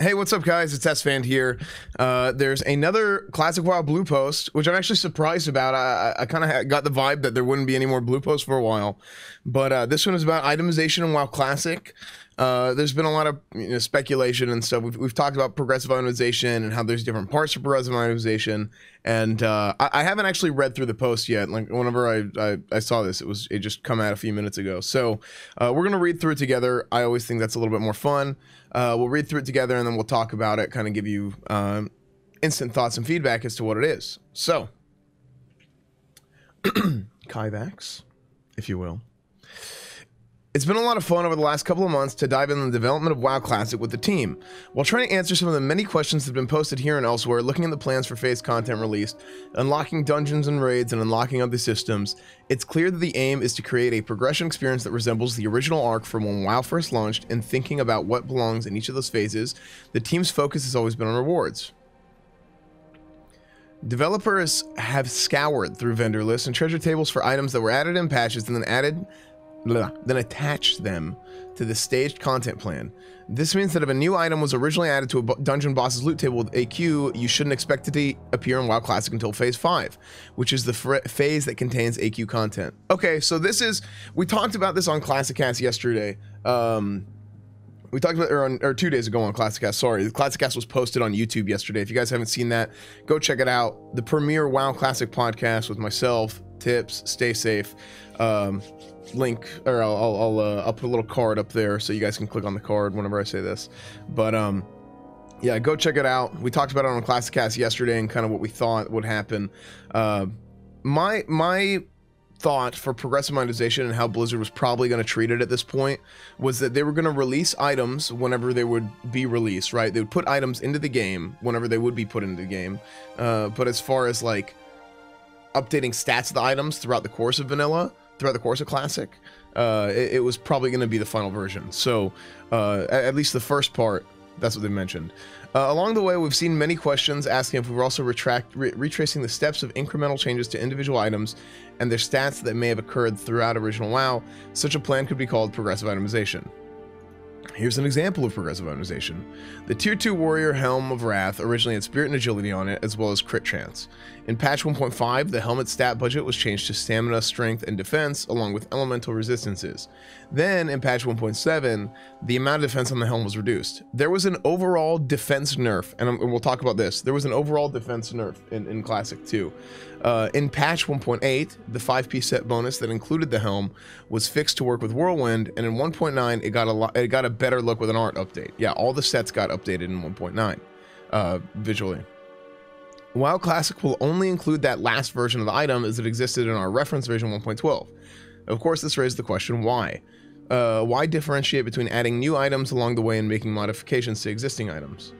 Hey, what's up, guys? It's Esfand here. Uh, there's another Classic WoW blue post, which I'm actually surprised about. I, I kind of got the vibe that there wouldn't be any more blue posts for a while. But uh, this one is about itemization in WoW Classic. Uh, there's been a lot of you know, speculation and stuff. We've, we've talked about progressive itemization and how there's different parts of progressive itemization. And uh, I, I, haven't actually read through the post yet. Like whenever I, I, I, saw this, it was it just come out a few minutes ago. So uh, we're gonna read through it together. I always think that's a little bit more fun. Uh, we'll read through it together and then we'll talk about it. Kind of give you um, instant thoughts and feedback as to what it is. So, Kaivax, if you will. It's been a lot of fun over the last couple of months to dive into the development of WoW Classic with the team. While trying to answer some of the many questions that have been posted here and elsewhere, looking at the plans for phase content released, unlocking dungeons and raids, and unlocking other systems, it's clear that the aim is to create a progression experience that resembles the original arc from when WoW first launched, and thinking about what belongs in each of those phases, the team's focus has always been on rewards. Developers have scoured through vendor lists and treasure tables for items that were added in patches and then added blah, then attach them to the staged content plan. This means that if a new item was originally added to a dungeon boss's loot table with AQ, you shouldn't expect it to appear in WoW Classic until Phase 5, which is the phase that contains AQ content. Okay, so this is, we talked about this on Classic Cast yesterday. Um, we talked about, or, on, or two days ago on Classic Cast, sorry. The Classic Cast was posted on YouTube yesterday. If you guys haven't seen that, go check it out. The premier WoW Classic podcast with myself, Tips, Stay Safe. Um, link or I'll I'll I'll, uh, I'll, put a little card up there so you guys can click on the card whenever I say this. But um, yeah, go check it out. We talked about it on Classic Cast yesterday and kind of what we thought would happen. Uh, my my thought for progressive itemization and how Blizzard was probably going to treat it at this point was that they were going to release items whenever they would be released. Right, they would put items into the game whenever they would be put into the game. Uh, but as far as like updating stats of the items throughout the course of vanilla throughout the course of Classic, uh, it, it, was probably going to be the final version. So, uh, at, at, least the first part, that's what they mentioned. Uh, along the way, we've seen many questions asking if we were also retract, re retracing the steps of incremental changes to individual items and their stats that may have occurred throughout original WoW. Such a plan could be called progressive itemization. Here's an example of progressive itemization. The Tier 2 Warrior Helm of Wrath originally had Spirit and Agility on it, as well as crit chance. In patch 1.5, the helmet stat budget was changed to Stamina, Strength, and Defense, along with elemental resistances. Then, in patch 1.7, the amount of defense on the helm was reduced. There was an overall defense nerf, and we'll talk about this. There was an overall defense nerf in, in Classic 2. Uh, in patch 1.8, the five piece set bonus that included the helm was fixed to work with Whirlwind, and in 1.9, it got a lot, it got a better look with an art update. Yeah, all the sets got updated in 1.9 uh, visually. WoW Classic will only include that last version of the item as it existed in our reference version 1.12. Of course, this raised the question why. Uh, why differentiate between adding new items along the way and making modifications to existing items?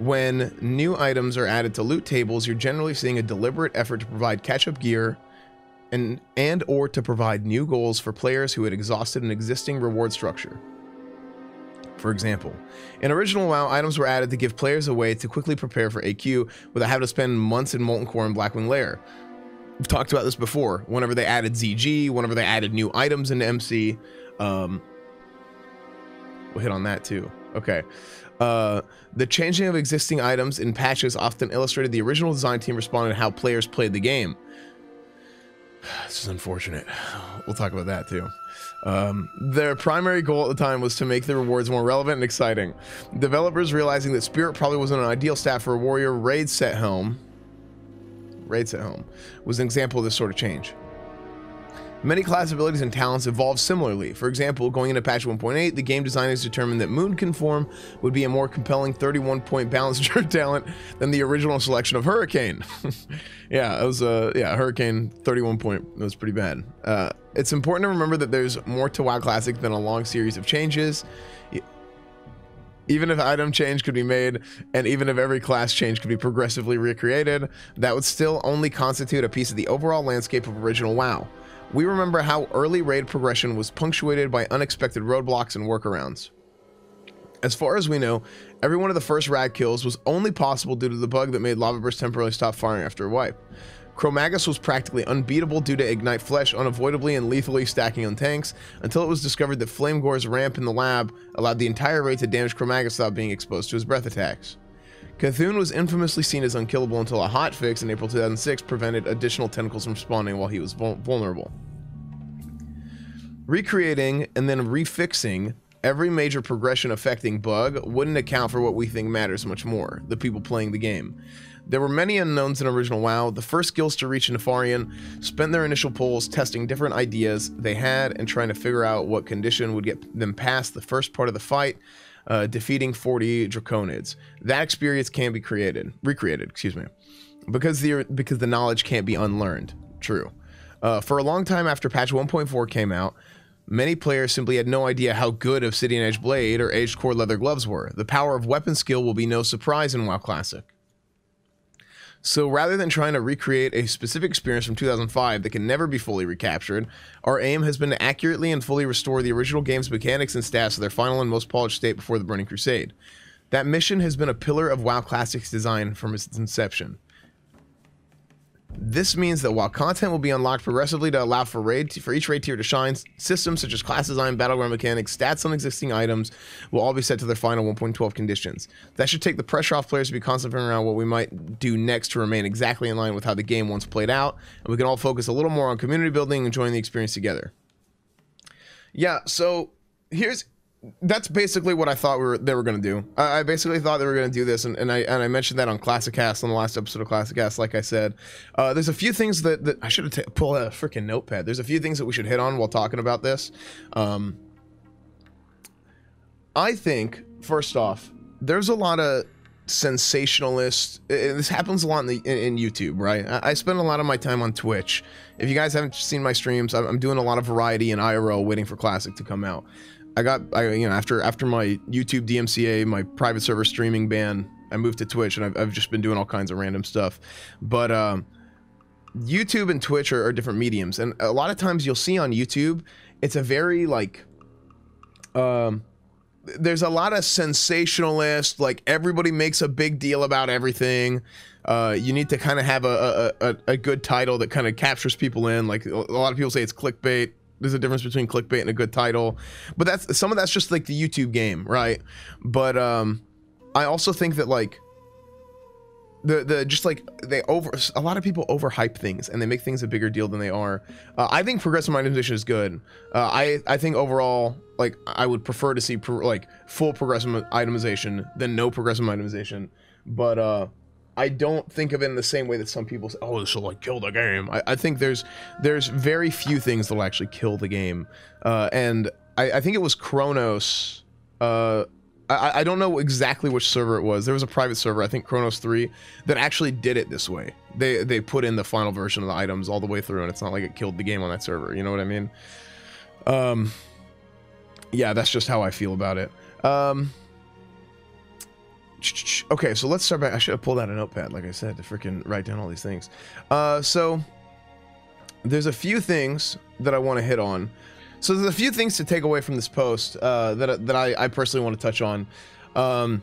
When new items are added to loot tables, you're generally seeing a deliberate effort to provide catch-up gear and and or to provide new goals for players who had exhausted an existing reward structure. For example, in original WoW, items were added to give players a way to quickly prepare for AQ without having to spend months in Molten Core and Blackwing Lair. We've talked about this before. Whenever they added ZG, whenever they added new items into MC, um, we'll hit on that too. Okay. Uh, the changing of existing items in patches often illustrated the original design team responded to how players played the game. This is unfortunate. We'll talk about that too. Um, their primary goal at the time was to make the rewards more relevant and exciting. Developers realizing that Spirit probably wasn't an ideal stat for a warrior raid set helm. Raid set helm was an example of this sort of change. Many class abilities and talents evolve similarly. For example, going into patch 1.8, the game designers determined that Moonkin Form would be a more compelling 31 point balance talent than the original selection of Hurricane. yeah, it was uh yeah, Hurricane 31 point. It was pretty bad. Uh, it's important to remember that there's more to WoW Classic than a long series of changes. Even if item change could be made, and even if every class change could be progressively recreated, that would still only constitute a piece of the overall landscape of original WoW. We remember how early raid progression was punctuated by unexpected roadblocks and workarounds. As far as we know, every one of the first rag kills was only possible due to the bug that made Lava Burst temporarily stop firing after a wipe. Chromaggus was practically unbeatable due to ignite flesh unavoidably and lethally stacking on tanks, until it was discovered that Flamegor's ramp in the lab allowed the entire raid to damage Chromaggus without being exposed to his breath attacks. Cthulhu was infamously seen as unkillable until a hotfix in April 2006 prevented additional tentacles from spawning while he was vulnerable. Recreating and then refixing every major progression affecting bug wouldn't account for what we think matters much more the people playing the game. There were many unknowns in original WoW. The first guilds to reach Nefarian spent their initial polls testing different ideas they had and trying to figure out what condition would get them past the first part of the fight, uh, defeating 40 Drakonids. That experience can be created, recreated, excuse me, because the because the knowledge can't be unlearned. True. Uh, for a long time after patch 1.4 came out, Many players simply had no idea how good Obsidian Edged Blade or Aged Core Leather Gloves were. The power of weapon skill will be no surprise in WoW Classic. So rather than trying to recreate a specific experience from 2005 that can never be fully recaptured, our aim has been to accurately and fully restore the original game's mechanics and stats to their final and most polished state before the Burning Crusade. That mission has been a pillar of WoW Classic's design from its inception. This means that while content will be unlocked progressively to allow for raid for each raid tier to shine, systems such as class design, battleground mechanics, stats on existing items will all be set to their final 1.12 conditions. That should take the pressure off players to be concentrating around what we might do next to remain exactly in line with how the game once played out, and we can all focus a little more on community building and enjoying the experience together. Yeah, so here's that's basically what I thought we were, they were going to do. I, I, basically thought they were going to do this, and, and I and I mentioned that on Classic Cast on the last episode of Classic Cast. Like I said, uh, there's a few things that, that I should have t- pulled a freaking notepad. There's a few things that we should hit on while talking about this. Um, I think first off, there's a lot of sensationalist. This happens a lot in, the, in, in YouTube, right? I, I, spend a lot of my time on Twitch. If you guys haven't seen my streams, I'm, I'm doing a lot of variety and IRL, waiting for Classic to come out. I got I you know after after my YouTube DMCA, my private server streaming ban, I moved to Twitch and I've, I've just been doing all kinds of random stuff. But um, YouTube and Twitch are, are different mediums, and a lot of times you'll see on YouTube, it's a very like um there's a lot of sensationalist like everybody makes a big deal about everything. Uh, you need to kind of have a, a, a, a, good title that kind of captures people in. Like a lot of people say it's clickbait there's a difference between clickbait and a good title. But that's some of that's just like the youtube game right? But um i also think that like the the just like they over a lot of people overhype things and they make things a bigger deal than they are. Uh, i think progressive itemization is good. Uh, i i think overall like i would prefer to see pro, like full progressive itemization than no progressive itemization but uh I don't think of it in the same way that some people say, "Oh, this will like kill the game." I, I think there's there's very few things that'll actually kill the game, uh, and I, I, think it was Kronos. Uh, I, don't know exactly which server it was. There was a private server, I think Kronos Three, that actually did it this way. They they put in the final version of the items all the way through, and it's not like it killed the game on that server. You know what I mean? Um, yeah, that's just how I feel about it. Um, Okay, so let's start back. I should have pulled out a notepad, like I said, to freaking write down all these things. Uh, so there's a few things that I want to hit on. So there's a few things to take away from this post uh, that that I, I personally want to touch on. Um,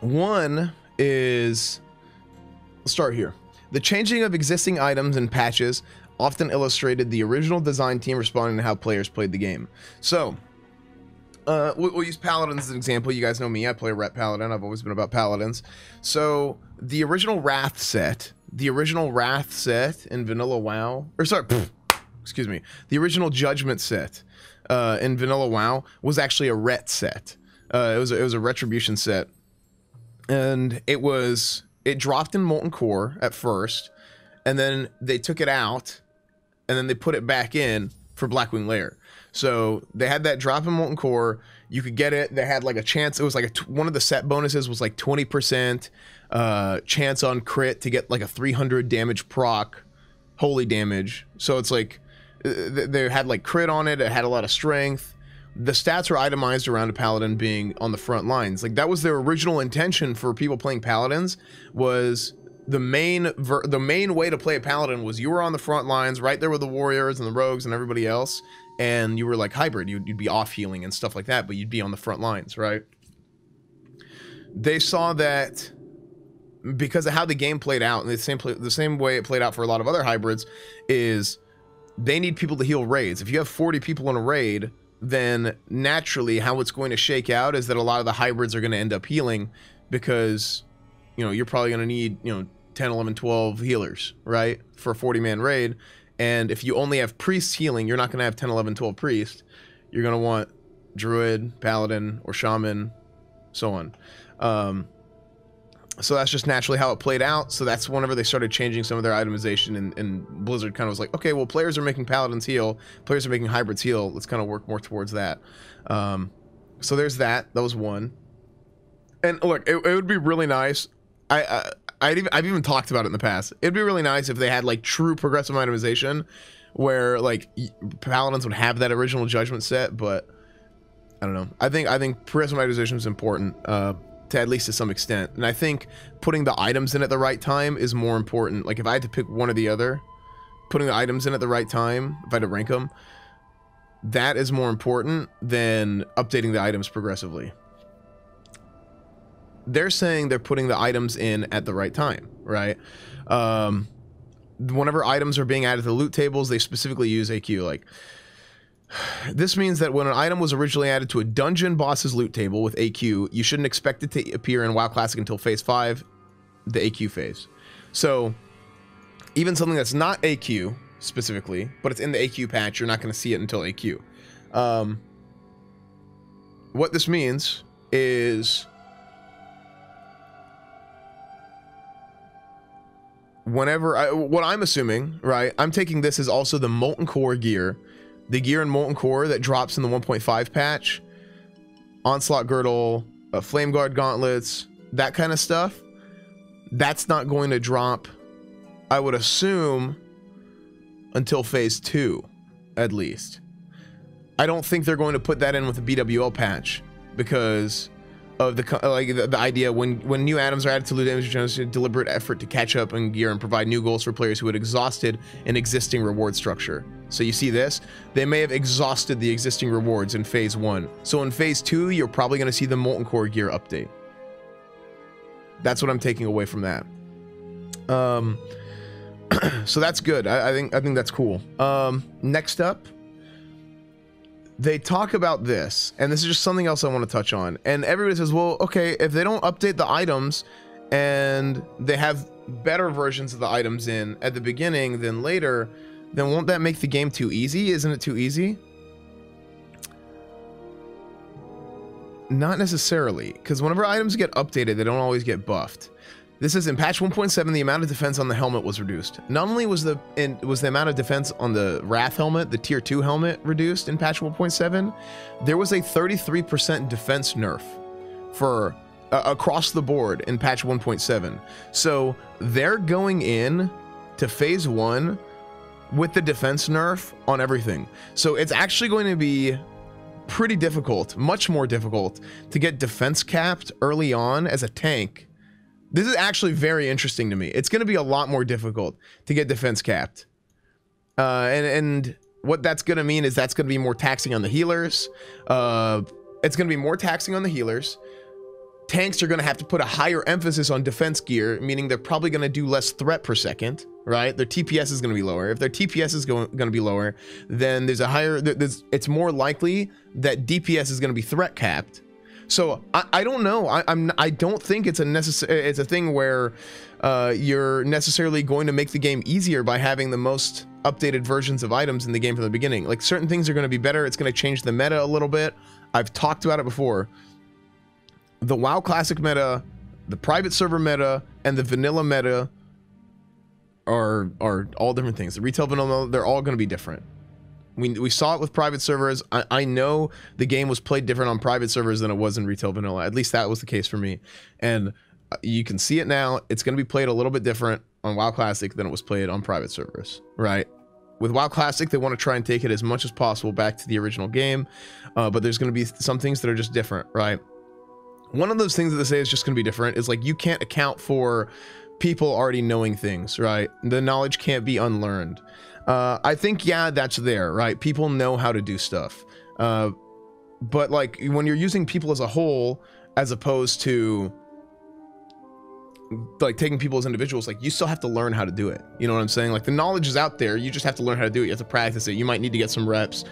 one is let's start here. The changing of existing items and patches often illustrated the original design team responding to how players played the game. So uh, we'll, we'll, use paladins as an example. You guys know me; I play Ret Paladin. I've always been about paladins. So the original Wrath set, the original Wrath set in Vanilla WoW, or sorry, pff, excuse me, the original Judgment set uh, in Vanilla WoW was actually a Ret set. Uh, it was a, it was a Retribution set, and it was it dropped in Molten Core at first, and then they took it out, and then they put it back in for Blackwing Lair. So they had that drop in molten core. You could get it. They had like a chance. It was like a t- one of the set bonuses was like twenty percent uh, chance on crit to get like a three hundred damage proc, holy damage. So it's like uh, they had like crit on it. It had a lot of strength. The stats were itemized around a paladin being on the front lines. Like that was their original intention for people playing paladins was the main ver- the main way to play a paladin was you were on the front lines right there with the warriors and the rogues and everybody else and you were like hybrid, you'd, you'd be off healing and stuff like that, but you'd be on the front lines, right? They saw that because of how the game played out, and the same play, the same way it played out for a lot of other hybrids, is they need people to heal raids. If you have 40 people in a raid, then naturally how it's going to shake out is that a lot of the hybrids are going to end up healing because you know you're probably going to need you know 10 11 12 healers right for a 40 man raid and if you only have priests healing you're not going to have 10 11 12 priests. You're going to want druid paladin or shaman so on. Um, so that's just naturally how it played out. So that's whenever they started changing some of their itemization and, and blizzard kind of was like okay well players are making paladins heal. Players are making hybrids heal. Let's kind of work more towards that. Um, so there's that. That was one. And look it, it would be really nice. I, I Even, I've even talked about it in the past. It'd be really nice if they had like true progressive itemization, where like paladins would have that original judgment set. But I don't know. I think I think progressive itemization is important uh, to at least to some extent, and I think putting the items in at the right time is more important. Like if I had to pick one or the other, putting the items in at the right time, if I had to rank them, that is more important than updating the items progressively they're saying they're putting the items in at the right time, right? Um, whenever items are being added to the loot tables, they specifically use AQ. Like, this means that when an item was originally added to a dungeon boss's loot table with AQ, you shouldn't expect it to appear in WoW Classic until phase 5, the AQ phase. So, even something that's not AQ specifically, but it's in the AQ patch, you're not going to see it until AQ. Um, what this means is whenever I, what I'm assuming, right? I'm taking this as also the Molten Core gear, the gear in Molten Core that drops in the 1.5 patch, Onslaught Girdle, uh, Flameguard gauntlets, that kind of stuff. That's not going to drop, I would assume, until phase two, at least. I don't think they're going to put that in with the BWL patch because of the like the, the, idea when when new atoms are added to loot damage regeneration, a deliberate effort to catch up in gear and provide new goals for players who had exhausted an existing reward structure. So you see this? They may have exhausted the existing rewards in phase one. So in phase two, you're probably going to see the molten core gear update. That's what I'm taking away from that. Um, so that's good. I, I think I think that's cool. Um, next up they talk about this, and this is just something else I want to touch on. And everybody says, well, okay, if they don't update the items and they have better versions of the items in at the beginning than later, then won't that make the game too easy? Isn't it too easy? Not necessarily, because whenever items get updated, they don't always get buffed. This is in patch 1.7, the amount of defense on the helmet was reduced. Not only was the in, was the amount of defense on the Wrath helmet, the tier 2 helmet, reduced in patch 1.7, there was a 33% defense nerf for uh, across the board in patch 1.7. So they're going in to phase 1 with the defense nerf on everything. So it's actually going to be pretty difficult, much more difficult to get defense capped early on as a tank this is actually very interesting to me. It's going to be a lot more difficult to get defense capped. Uh, and, and what that's going to mean is that's going to be more taxing on the healers. Uh, it's going to be more taxing on the healers. Tanks are going to have to put a higher emphasis on defense gear, meaning they're probably going to do less threat per second, right? Their TPS is going to be lower. If their TPS is going, to be lower, then there's a higher, there's, it's more likely that DPS is going to be threat capped so I, I don't know. I, I'm I don't think it's a necessary. It's a thing where uh, you're necessarily going to make the game easier by having the most updated versions of items in the game from the beginning. Like certain things are going to be better. It's going to change the meta a little bit. I've talked about it before. The WoW Classic meta, the private server meta, and the vanilla meta are are all different things. The retail vanilla, they're all going to be different. We, we saw it with private servers. I, I know the game was played different on private servers than it was in retail vanilla. At least that was the case for me. And uh, you can see it now. It's going to be played a little bit different on WoW Classic than it was played on private servers, right? With WoW Classic, they want to try and take it as much as possible back to the original game, uh, but there's going to be some things that are just different, right? One of those things that they say is just going to be different is like you can't account for people already knowing things, right? The knowledge can't be unlearned. Uh, I think, yeah, that's there, right? People know how to do stuff. Uh, but like when you're using people as a whole, as opposed to like taking people as individuals like you still have to learn how to do it. You know what i'm saying? Like the knowledge is out there. You just have to learn how to do it. You have to practice it. You might need to get some reps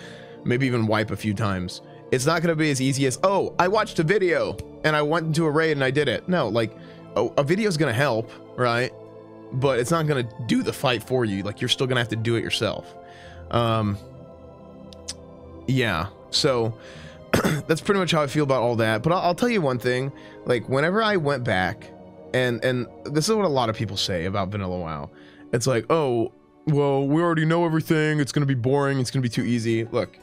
maybe even wipe a few times. It's not going to be as easy as oh i watched a video and i went into a raid and i did it. No like a, a video is going to help right but it's not going to do the fight for you. Like you're still going to have to do it yourself. Um yeah so that's pretty much how i feel about all that. But I'll, I'll tell you one thing. Like whenever i went back and and this is what a lot of people say about vanilla wow. It's like oh well we already know everything. It's going to be boring. It's going to be too easy. Look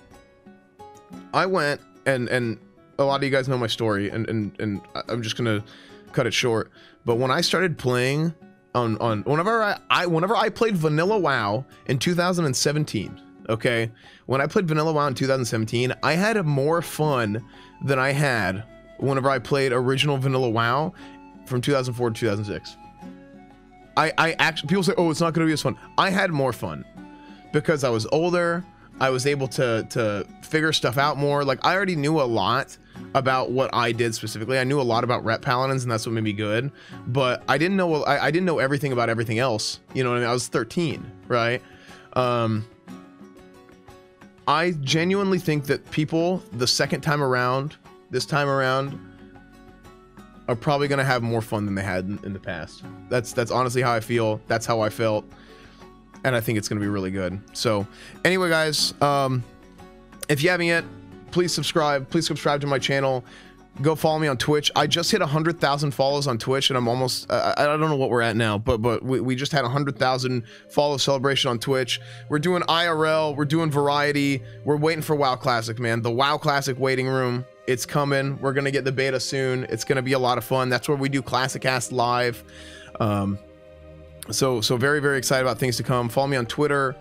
i went and and a lot of you guys know my story and and and i'm just to cut it short. But when i started playing on on whenever I, I whenever i played vanilla wow in 2017 okay when i played vanilla wow in 2017 i had more fun than i had whenever i played original vanilla wow from 2004 to 2006. I, I actually, people say, oh, it's not going to be as fun. I had more fun because I was older. I was able to, to figure stuff out more. Like, I already knew a lot about what I did specifically. I knew a lot about ret paladins, and that's what made me good. But I didn't know, I, I didn't know everything about everything else. You know what I mean? I was 13, right? Um, I genuinely think that people, the second time around, this time around, are probably going to have more fun than they had in, in, the past. That's that's honestly how I feel. That's how I felt. And I think it's going to be really good. So anyway, guys, um, if you haven't yet, please subscribe. Please subscribe to my channel. Go follow me on Twitch. I just hit 100,000 follows on Twitch, and I'm almost, I, I don't know what we're at now, but but we, we just had 100,000 follow celebration on Twitch. We're doing IRL, we're doing variety. We're waiting for WoW Classic, man. The WoW Classic waiting room it's coming. We're gonna get the beta soon. It's gonna be a lot of fun. That's where we do Classic Cast live. Um, so so very very excited about things to come. Follow me on Twitter,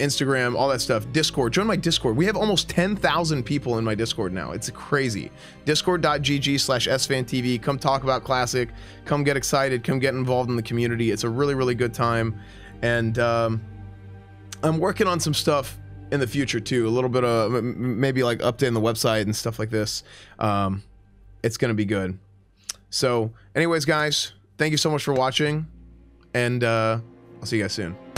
Instagram, all that stuff. Discord. Join my Discord. We have almost 10,000 people in my Discord now. It's crazy. Discord.gg slash EsfandTV. Come talk about Classic. Come get excited. Come get involved in the community. It's a really, really good time. And um, I'm working on some stuff in the future too. A little bit of maybe like updating the website and stuff like this. Um, it's gonna be good. So, anyways, guys, thank you so much for watching, and uh, I'll see you guys soon.